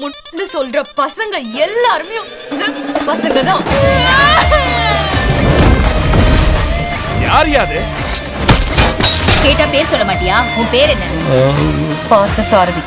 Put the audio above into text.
முன்னு சொல்ற பசங்க எல்லாருமே பசங்க தான். யார் யாது கேட்டா பேர் சொல்ல மாட்டியா? உன் பேர் என்ன? பார்த்த சாரதி.